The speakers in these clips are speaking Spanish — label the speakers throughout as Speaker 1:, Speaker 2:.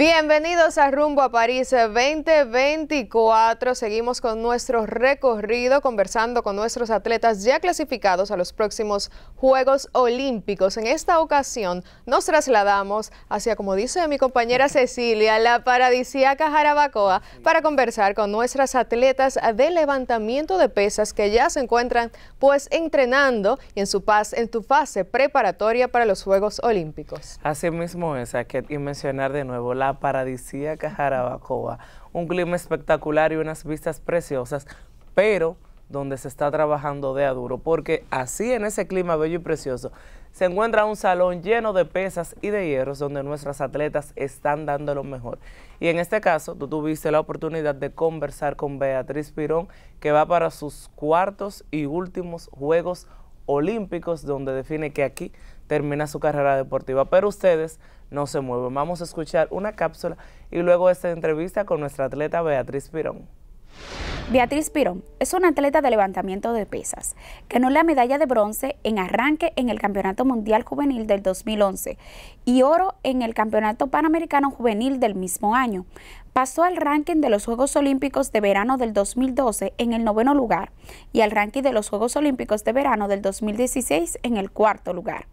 Speaker 1: Bienvenidos a Rumbo a París 2024. Seguimos con nuestro recorrido conversando con nuestros atletas ya clasificados a los próximos Juegos Olímpicos. En esta ocasión nos trasladamos hacia, como dice mi compañera Cecilia, la paradisíaca Jarabacoa para conversar con nuestras atletas de levantamiento de pesas que ya se encuentran pues entrenando y en su, paz, en tu fase preparatoria para los Juegos Olímpicos.
Speaker 2: Así mismo es, hay que mencionar de nuevo la paradisíaca Jarabacoa. Un clima espectacular y unas vistas preciosas, pero donde se está trabajando de a duro, porque así en ese clima bello y precioso se encuentra un salón lleno de pesas y de hierros donde nuestras atletas están dando lo mejor. Y en este caso, tú tuviste la oportunidad de conversar con Beatriz Pirón, que va para sus cuartos y últimos Juegos Olímpicos, donde define que aquí termina su carrera deportiva. Pero ustedes no se mueven. Vamos a escuchar una cápsula y luego esta entrevista con nuestra atleta Beatriz Pirón.
Speaker 3: Beatriz Pirón es una atleta de levantamiento de pesas. Ganó la medalla de bronce en arranque en el Campeonato Mundial Juvenil del 2011 y oro en el Campeonato Panamericano Juvenil del mismo año. Pasó al ranking de los Juegos Olímpicos de Verano del 2012 en el noveno lugar y al ranking de los Juegos Olímpicos de Verano del 2016 en el cuarto lugar.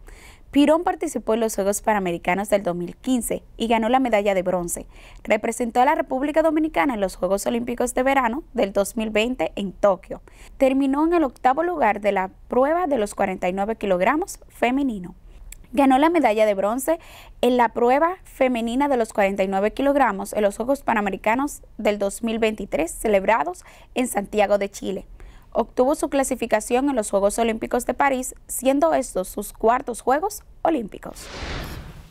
Speaker 3: Pirón participó en los Juegos Panamericanos del 2015 y ganó la medalla de bronce. Representó a la República Dominicana en los Juegos Olímpicos de Verano del 2020 en Tokio. Terminó en el octavo lugar de la prueba de los 49 kilogramos femenino. Ganó la medalla de bronce en la prueba femenina de los 49 kilogramos en los Juegos Panamericanos del 2023 celebrados en Santiago de Chile obtuvo su clasificación en los Juegos Olímpicos de París, siendo estos sus cuartos Juegos Olímpicos.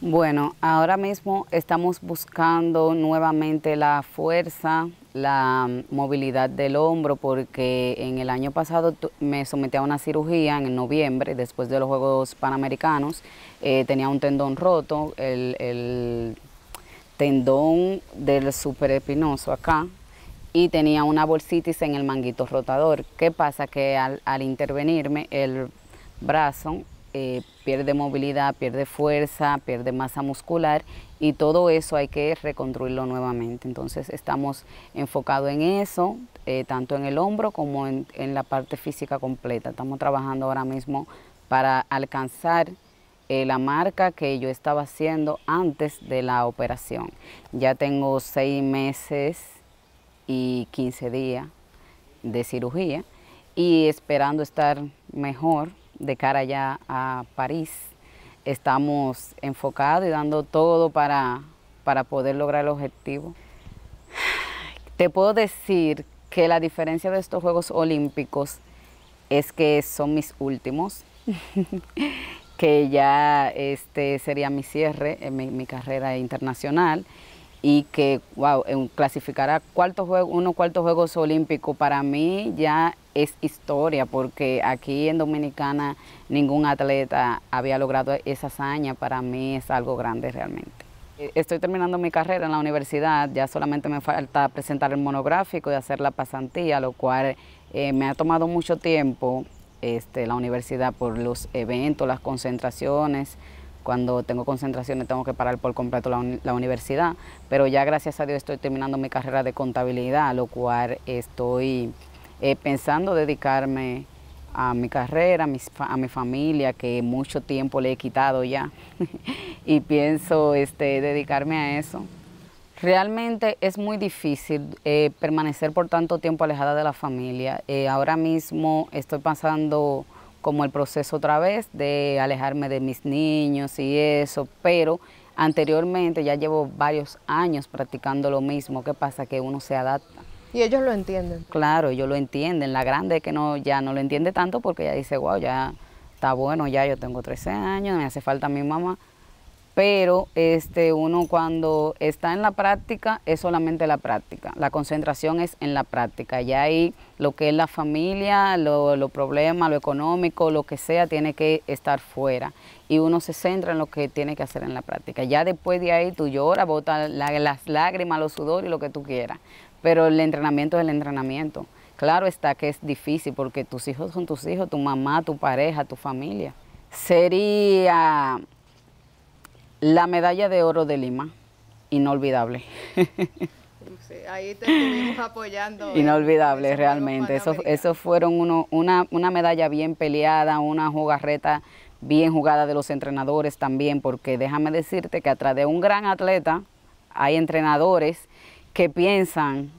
Speaker 4: Bueno, ahora mismo estamos buscando nuevamente la fuerza, la movilidad del hombro, porque en el año pasado me sometí a una cirugía en noviembre, después de los Juegos Panamericanos. Eh, tenía un tendón roto, el, el tendón del superepinoso acá, y tenía una bolsitis en el manguito rotador. ¿Qué pasa? Que al, intervenirme el brazo eh, pierde movilidad, pierde fuerza, pierde masa muscular y todo eso hay que reconstruirlo nuevamente. Entonces estamos enfocados en eso, eh, tanto en el hombro como en, la parte física completa. Estamos trabajando ahora mismo para alcanzar eh, la marca que yo estaba haciendo antes de la operación. Ya tengo seis meses y 15 días de cirugía y esperando estar mejor de cara ya a París. Estamos enfocados y dando todo para, para poder lograr el objetivo. Te puedo decir que la diferencia de estos Juegos Olímpicos es que son mis últimos, que ya este sería mi cierre en mi carrera internacional y que, wow, clasificar a cuarto juego, unos cuartos Juegos Olímpicos para mí ya es historia, porque aquí en Dominicana ningún atleta había logrado esa hazaña, para mí es algo grande realmente. Estoy terminando mi carrera en la universidad, ya solamente me falta presentar el monográfico y hacer la pasantía, lo cual eh, me ha tomado mucho tiempo este, la universidad por los eventos, las concentraciones, cuando tengo concentraciones tengo que parar por completo la, universidad, pero ya gracias a Dios estoy terminando mi carrera de contabilidad, lo cual estoy eh, pensando dedicarme a mi carrera, a mi, familia, que mucho tiempo le he quitado ya, y pienso este, dedicarme a eso. Realmente es muy difícil eh, permanecer por tanto tiempo alejada de la familia. Eh, ahora mismo estoy pasando como el proceso otra vez de alejarme de mis niños y eso, pero anteriormente ya llevo varios años practicando lo mismo, ¿qué pasa? Que uno se adapta.
Speaker 1: Y ellos lo entienden.
Speaker 4: Claro, ellos lo entienden. La grande es que no, ya no lo entiende tanto porque ella dice, wow, ya está bueno, ya yo tengo 13 años, me hace falta mi mamá pero este, uno cuando está en la práctica es solamente la práctica, la concentración es en la práctica, ya ahí lo que es la familia, los lo problemas, lo económico, lo que sea, tiene que estar fuera y uno se centra en lo que tiene que hacer en la práctica. Ya después de ahí tú lloras, botas las lágrimas, los sudores y lo que tú quieras, pero el entrenamiento es el entrenamiento. Claro está que es difícil porque tus hijos son tus hijos, tu mamá, tu pareja, tu familia. Sería la medalla de oro de Lima, inolvidable.
Speaker 1: ahí te estuvimos apoyando.
Speaker 4: Inolvidable, realmente. Eso, eso fueron uno, una, una medalla bien peleada, una jugarreta bien jugada de los entrenadores también, porque déjame decirte que atrás de un gran atleta hay entrenadores que piensan,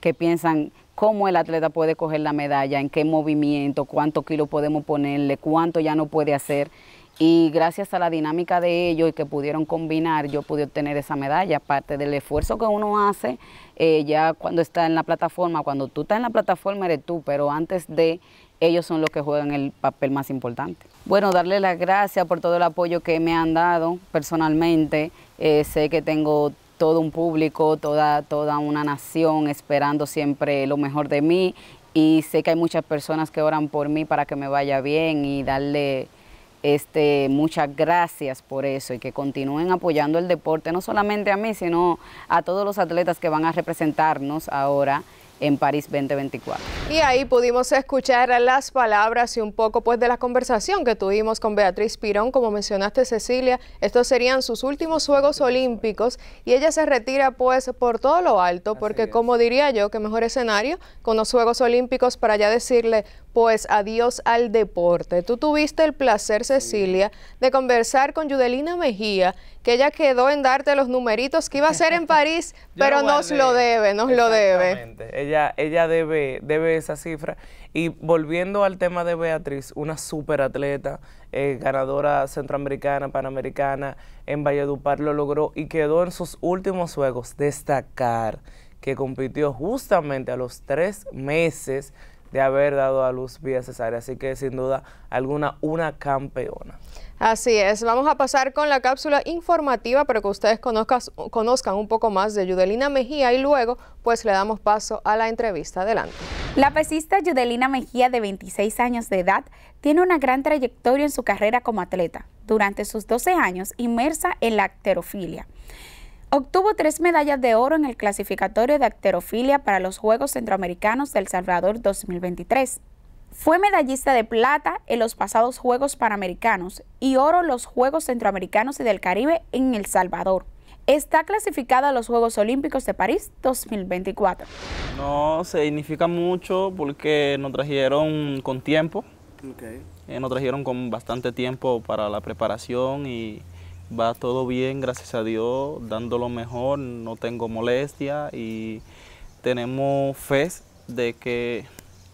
Speaker 4: que piensan cómo el atleta puede coger la medalla, en qué movimiento, cuánto kilo podemos ponerle, cuánto ya no puede hacer. Y gracias a la dinámica de ellos y que pudieron combinar, yo pude obtener esa medalla. Aparte del esfuerzo que uno hace, eh, ya cuando está en la plataforma, cuando tú estás en la plataforma eres tú, pero antes de ellos son los que juegan el papel más importante. Bueno, darle las gracias por todo el apoyo que me han dado personalmente. Eh, sé que tengo todo un público, toda, toda una nación esperando siempre lo mejor de mí y sé que hay muchas personas que oran por mí para que me vaya bien y darle este, muchas gracias por eso y que continúen apoyando el deporte, no solamente a mí, sino a todos los atletas que van a representarnos ahora en París 2024.
Speaker 1: Y ahí pudimos escuchar las palabras y un poco pues de la conversación que tuvimos con Beatriz Pirón, como mencionaste Cecilia, estos serían sus últimos Juegos Olímpicos y ella se retira pues por todo lo alto, porque como diría yo, que mejor escenario con los Juegos Olímpicos para ya decirle pues adiós al deporte. Tú tuviste el placer, Cecilia, de conversar con Yudelina Mejía, que ella quedó en darte los numeritos que iba a ser en París, pero nos lo debe, nos lo debe.
Speaker 2: Ella, ella debe, debe esa cifra. Y volviendo al tema de Beatriz, una super atleta, eh, ganadora centroamericana, panamericana, en Valledupar lo logró y quedó en sus últimos juegos destacar que compitió justamente a los tres meses de haber dado a luz vía cesárea. Así que sin duda alguna una campeona.
Speaker 1: Así es, vamos a pasar con la cápsula informativa para que ustedes conozcan un poco más de Yudelina Mejía y luego pues le damos paso a la entrevista. Adelante.
Speaker 3: La pesista Yudelina Mejía de 26 años de edad tiene una gran trayectoria en su carrera como atleta. Durante sus 12 años inmersa en la acterofilia. Obtuvo tres medallas de oro en el clasificatorio de acterofilia para los Juegos Centroamericanos del Salvador 2023. Fue medallista de plata en los pasados Juegos Panamericanos y oro en los Juegos Centroamericanos y del Caribe en El Salvador. Está clasificada a los Juegos Olímpicos de París 2024.
Speaker 5: No significa mucho porque nos trajeron con tiempo. Eh, nos trajeron con bastante tiempo para la preparación y va todo bien, gracias a Dios, dando lo mejor, no tengo molestia y tenemos fe de que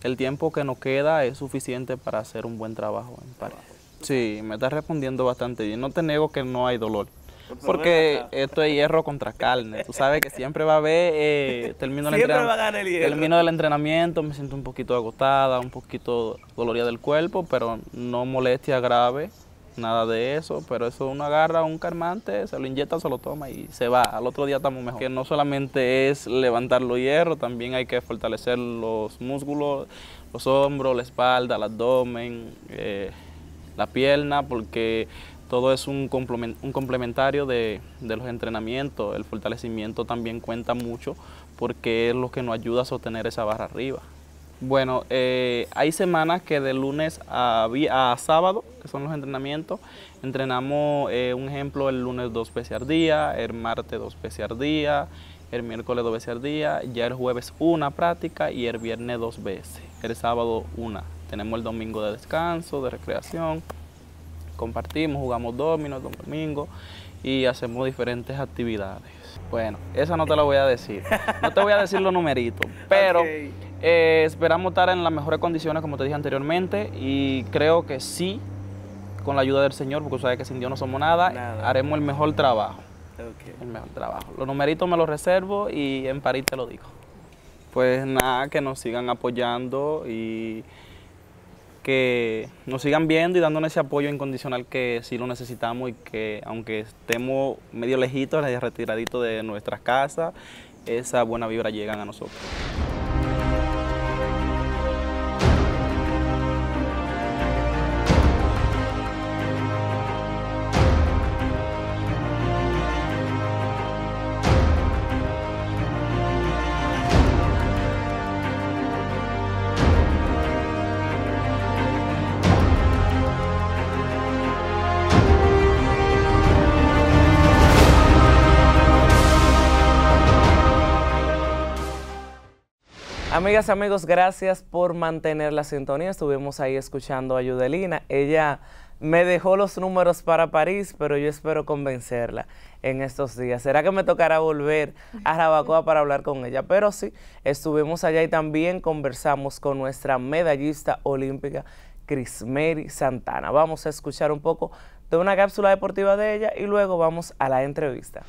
Speaker 5: el tiempo que nos queda es suficiente para hacer un buen trabajo en París. Sí, me está respondiendo bastante bien. No te niego que no hay dolor. Porque esto es hierro contra carne. Tú sabes que siempre va a haber, eh, termino, el termino del entrenamiento, me siento un poquito agotada, un poquito dolorida del cuerpo, pero no molestia grave nada de eso, pero eso uno agarra un calmante, se lo inyecta, se lo toma y se va. Al otro día estamos mejor. Que no solamente es levantar los hierros, también hay que fortalecer los músculos, los hombros, la espalda, el abdomen, eh, la pierna, porque todo es un, complementario de, de, los entrenamientos. El fortalecimiento también cuenta mucho porque es lo que nos ayuda a sostener esa barra arriba. Bueno, eh, hay semanas que de lunes a, sábado, que son los entrenamientos, entrenamos, eh, un ejemplo, el lunes dos veces al día, el martes dos veces al día, el miércoles dos veces al día, ya el jueves una práctica y el viernes dos veces, el sábado una. Tenemos el domingo de descanso, de recreación, compartimos, jugamos dominos, domingo y hacemos diferentes actividades. Bueno, esa no te la voy a decir, no te voy a decir los numeritos, pero... Eh, esperamos estar en las mejores condiciones, como te dije anteriormente, y creo que sí, con la ayuda del Señor, porque sabes que sin Dios no somos nada, haremos el mejor trabajo. El mejor trabajo. Los numeritos me los reservo y en París te lo digo. Pues nada, que nos sigan apoyando y que nos sigan viendo y dándonos ese apoyo incondicional que sí lo necesitamos y que aunque estemos medio lejitos, retiraditos de nuestras casas, esa buena vibra llegan a nosotros.
Speaker 2: Amigas, amigos, gracias por mantener la sintonía. Estuvimos ahí escuchando a Yudelina. Ella me dejó los números para París, pero yo espero convencerla en estos días. ¿Será que me tocará volver a Rabacoa para hablar con ella? Pero sí, estuvimos allá y también conversamos con nuestra medallista olímpica, Crismeri Santana. Vamos a escuchar un poco de una cápsula deportiva de ella y luego vamos a la entrevista.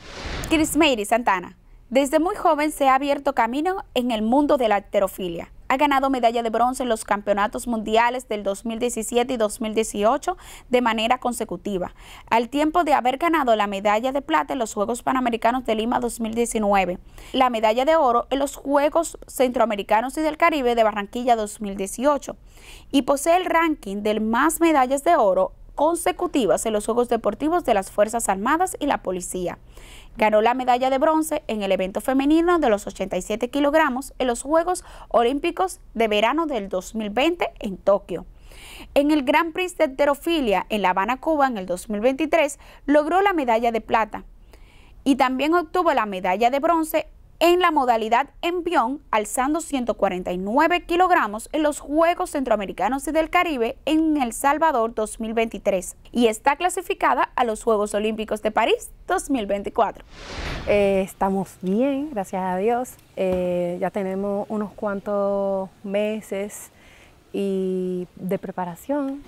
Speaker 3: Crismeri Santana, desde muy joven se ha abierto camino en el mundo de la alterofilia ha ganado medalla de bronce en los campeonatos mundiales del 2017 y 2018 de manera consecutiva, al tiempo de haber ganado la medalla de plata en los Juegos Panamericanos de Lima 2019, la medalla de oro en los Juegos Centroamericanos y del Caribe de Barranquilla 2018 y posee el ranking de más medallas de oro consecutivas en los Juegos Deportivos de las Fuerzas Armadas y la Policía. Ganó la medalla de bronce en el evento femenino de los 87 kilogramos en los Juegos Olímpicos de Verano del 2020 en Tokio. En el Gran Prix de Heterofilia en La Habana, Cuba, en el 2023, logró la medalla de plata y también obtuvo la medalla de bronce en la modalidad envión, alzando 149 kilogramos en los Juegos Centroamericanos y del Caribe en El Salvador 2023 y está clasificada a los Juegos Olímpicos de París 2024.
Speaker 6: Eh, estamos bien, gracias a Dios. Eh, ya tenemos unos cuantos meses de preparación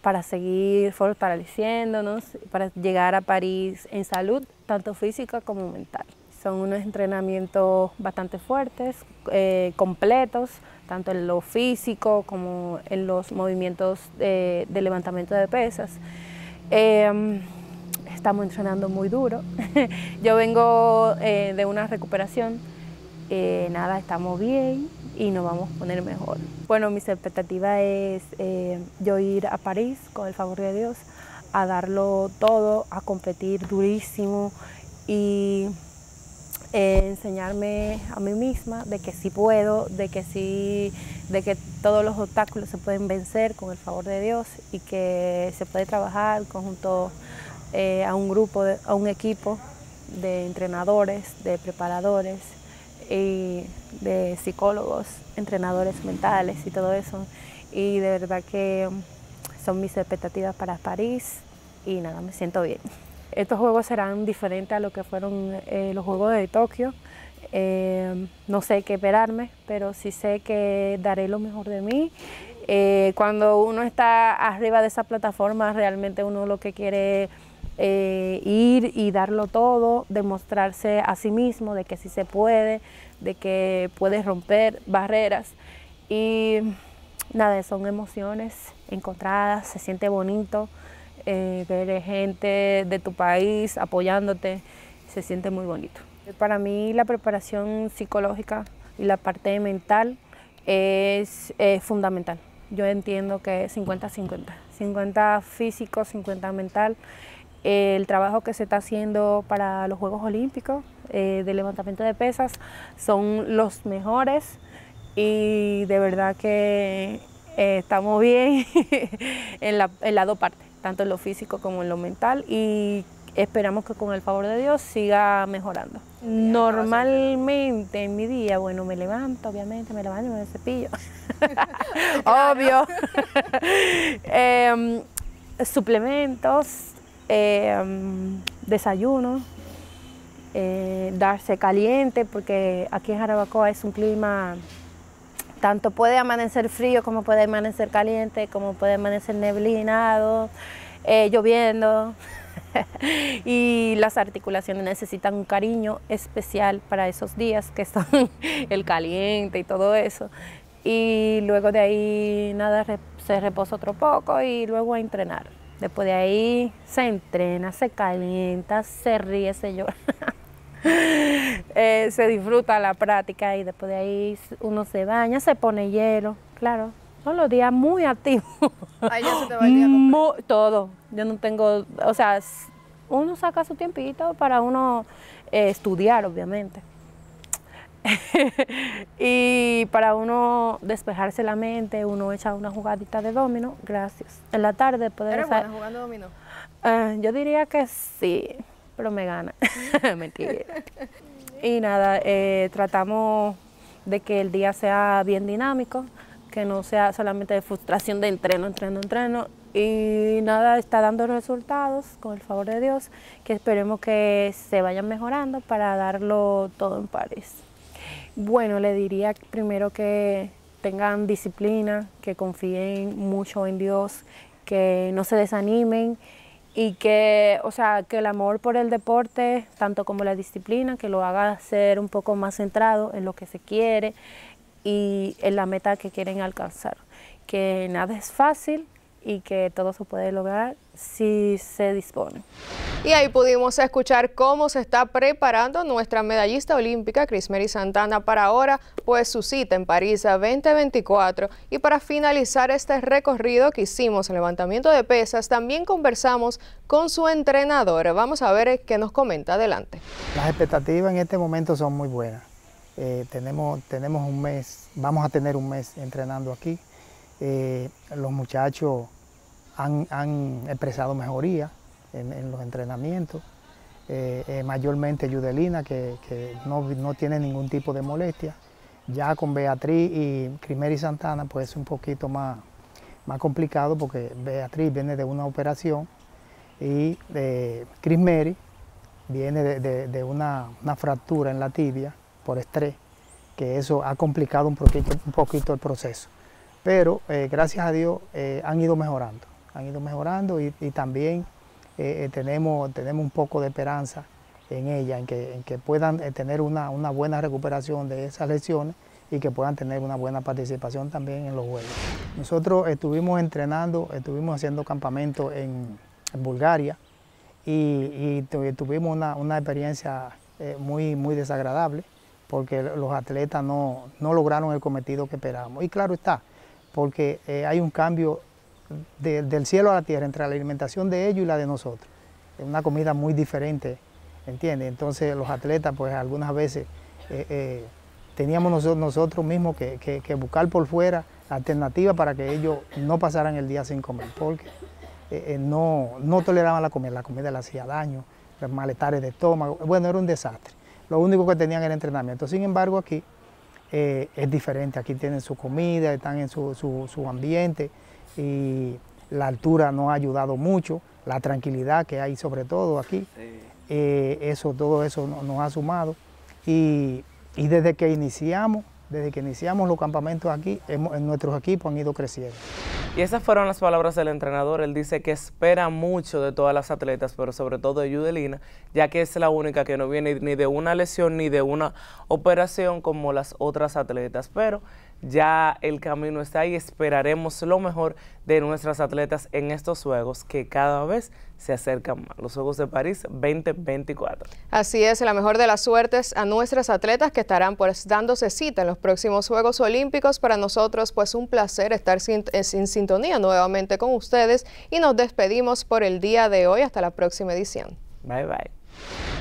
Speaker 6: para seguir fortaleciéndonos, para llegar a París en salud, tanto física como mental. Son unos entrenamientos bastante fuertes, eh, completos, tanto en lo físico como en los movimientos de, levantamiento de pesas. Em, estamos entrenando muy duro. Yo vengo eh, de una recuperación, eh, nada, estamos bien y nos vamos a poner mejor. Bueno, mis expectativas es yo ir a París, con el favor de Dios, a darlo todo, a competir durísimo y eh, enseñarme a mí misma de que sí puedo, de que sí, de que todos los obstáculos se pueden vencer con el favor de Dios y que se puede trabajar conjunto eh, a un grupo, a un equipo de entrenadores, de preparadores y de psicólogos, entrenadores mentales y todo eso. Y de verdad que son mis expectativas para París y nada, me siento bien. Estos juegos serán diferentes a lo que fueron eh, los juegos de Tokio. Eh, no sé qué esperarme, pero sí sé que daré lo mejor de mí. Eh, cuando uno está arriba de esa plataforma, realmente uno lo que quiere ir y darlo todo, demostrarse a sí mismo de que sí se puede, de que puede romper barreras. Y nada, son emociones encontradas, se siente bonito eh, ver gente de tu país apoyándote, se siente muy bonito. Para mí la preparación psicológica y la parte mental es fundamental. Yo entiendo que es 50-50, 50 físico, 50 mental. el trabajo que se está haciendo para los Juegos Olímpicos eh, de levantamiento de pesas son los mejores y de verdad que eh, estamos bien en, la, en las dos partes tanto en lo físico como en lo mental y esperamos que con el favor de Dios siga mejorando. Normalmente en mi día, bueno, me levanto, obviamente, me levanto y me cepillo. Obvio. Em, suplementos, em, desayuno, eh, darse caliente, porque aquí en Jarabacoa es un clima, tanto puede amanecer frío como puede amanecer caliente, como puede amanecer neblinado, eh, lloviendo. y las articulaciones necesitan un cariño especial para esos días que son el caliente y todo eso. Y luego de ahí nada, se reposa otro poco y luego a entrenar. Después de ahí se entrena, se calienta, se ríe, se llora. Eh, se disfruta la práctica y después de ahí uno se baña, se pone hielo, claro, son los días muy activos.
Speaker 1: Ahí ya se te va el día
Speaker 6: Todo. Yo no tengo, o sea, uno saca su tiempito para uno eh, estudiar, obviamente. y para uno despejarse la mente, uno echa una jugadita de domino, gracias. En la tarde
Speaker 1: poder ¿Eres buena jugando domino?
Speaker 6: Uh, yo diría que sí, pero me gana. Mentira. y nada, eh, tratamos de que el día sea bien dinámico, que no sea solamente de frustración de entreno, entreno, entreno. Y nada, está dando resultados con el favor de Dios, que esperemos que se vayan mejorando para darlo todo en París. Bueno, le diría primero que tengan disciplina, que confíen mucho en Dios, que no se desanimen y que, o sea, que el amor por el deporte, tanto como la disciplina, que lo haga ser un poco más centrado en lo que se quiere y en la meta que quieren alcanzar. Que nada es fácil, y que todo se puede lograr si se dispone.
Speaker 1: Y ahí pudimos escuchar cómo se está preparando nuestra medallista olímpica Crismeri Santana para ahora, pues su cita en París 2024. Y para finalizar este recorrido que hicimos en levantamiento de pesas, también conversamos con su entrenador. Vamos a ver qué nos comenta adelante.
Speaker 7: Las expectativas en este momento son muy buenas. Eh, tenemos, tenemos un mes, vamos a tener un mes entrenando aquí. Eh, los muchachos han, expresado mejoría en, los entrenamientos, eh, eh, mayormente Yudelina, que, no, tiene ningún tipo de molestia. Ya con Beatriz y Crimeri Santana, pues es un poquito más, más complicado porque Beatriz viene de una operación y de Crismeri viene de, una, fractura en la tibia por estrés, que eso ha complicado un poquito, un poquito el proceso. Pero eh, gracias a Dios han ido mejorando han ido mejorando y, también eh, eh, tenemos, tenemos un poco de esperanza en ella, en que, puedan eh, tener una, buena recuperación de esas lesiones y que puedan tener una buena participación también en los Juegos. Nosotros estuvimos entrenando, estuvimos haciendo campamento en, Bulgaria y, tuvimos una, experiencia muy, muy desagradable porque los atletas no, no, lograron el cometido que esperábamos. Y claro está, porque hay un cambio del cielo a la tierra, entre la alimentación de ellos y la de nosotros. Es una comida muy diferente, ¿entiendes? Entonces los atletas, pues algunas veces eh, eh, teníamos nosotros, nosotros mismos que, buscar por fuera alternativas para que ellos no pasaran el día sin comer, porque eh, no, no toleraban la comida, la comida les hacía daño, los malestares de estómago, bueno, era un desastre. Lo único que tenían era entrenamiento. Sin embargo, aquí es diferente, aquí tienen su comida, están en su, su ambiente, y la altura nos ha ayudado mucho, la tranquilidad que hay sobre todo aquí, eh, eso, todo eso nos, ha sumado y, desde que iniciamos, desde que iniciamos los campamentos aquí, en nuestros equipos han ido creciendo.
Speaker 2: Y esas fueron las palabras del entrenador. Él dice que espera mucho de todas las atletas, pero sobre todo de Yudelina, ya que es la única que no viene ni de una lesión ni de una operación como las otras atletas. Pero ya el camino está ahí. Esperaremos lo mejor de nuestras atletas en estos Juegos que cada vez se acercan más. Los Juegos de París 2024.
Speaker 1: Así es, la mejor de las suertes a nuestras atletas que estarán pues dándose cita en los próximos Juegos Olímpicos. Para nosotros pues un placer estar sin, eh, sin sintonía nuevamente con ustedes y nos despedimos por el día de hoy. Hasta la próxima edición.
Speaker 2: Bye bye.